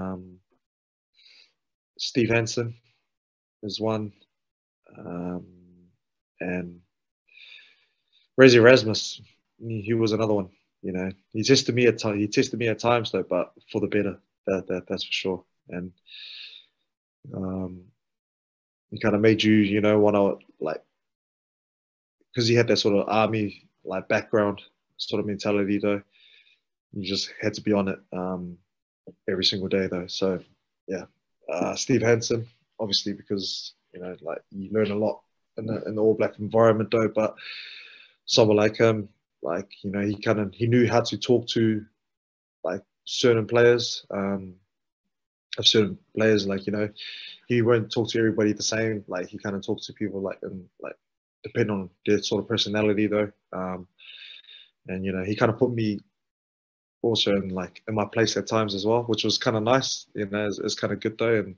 um, Steve Hansen is one, um, and Rassie Erasmus, he was another one. You know, he tested me at times. He tested me at times though, but for the better. That, that that's for sure. And um, he kind of made you, you know, want to like because he had that sort of army like background sort of mentality though. You just had to be on it um, every single day though. So yeah, uh, Steve Hansen, obviously because you know like you learn a lot in the, in the All Black environment though, but someone like him, like you know, he kind of he knew how to talk to like certain players. Um, of certain players, like you know, he won't talk to everybody the same. Like he kind of talks to people like and like depend on their sort of personality though. Um, and you know, he kind of put me also in like in my place at times as well, which was kind of nice. You know, it's, it's kind of good though, and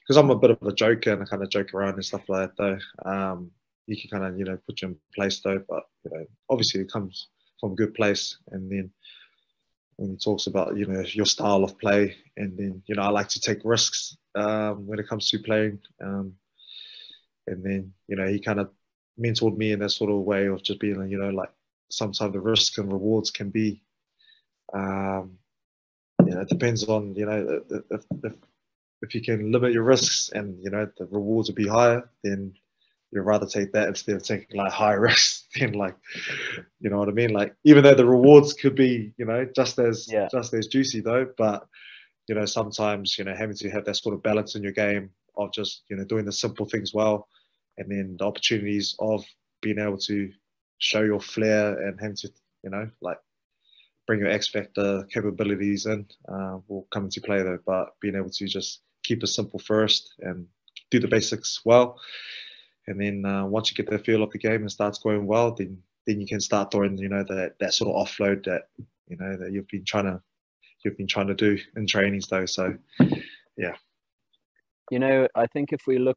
because I'm a bit of a joker and I kind of joke around and stuff like that though. Um, he can kind of you know put you in place though, but you know, obviously it comes from a good place, and then when he talks about you know your style of play, and then you know I like to take risks um, when it comes to playing, um, and then you know he kind of mentored me in that sort of way of just being you know like sometimes the risks and rewards can be um, you know it depends on you know if, if, if you can limit your risks and you know the rewards will be higher then you'd rather take that instead of taking like high risks than like you know what I mean like even though the rewards could be you know just as yeah. just as juicy though but you know sometimes you know having to have that sort of balance in your game of just you know doing the simple things well and then the opportunities of being able to show your flair and having to you know like bring your X factor capabilities in uh, will come into play though but being able to just keep it simple first and do the basics well and then uh, once you get the feel of the game and starts going well then then you can start throwing you know that that sort of offload that you know that you've been trying to you've been trying to do in trainings though. So yeah. You know, I think if we look